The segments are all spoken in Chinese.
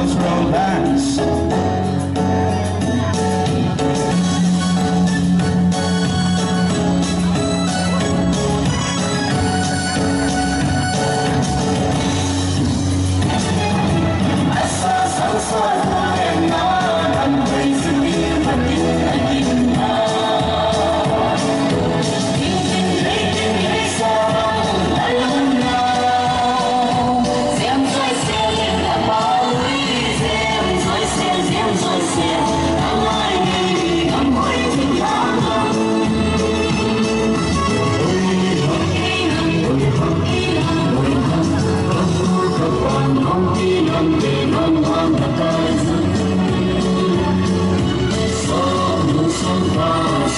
crossroad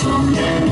Someday.